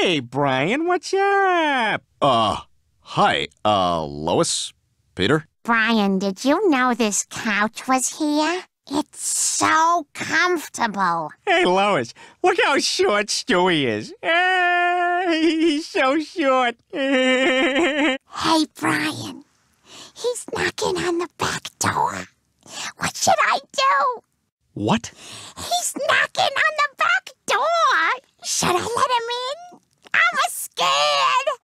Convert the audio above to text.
Hey, Brian, what's up? Uh, hi, uh, Lois? Peter? Brian, did you know this couch was here? It's so comfortable. Hey, Lois, look how short Stewie is. Hey, he's so short. Hey, Brian. He's knocking on the back door. What should I do? What? He's knocking on the back door. Should I let him in?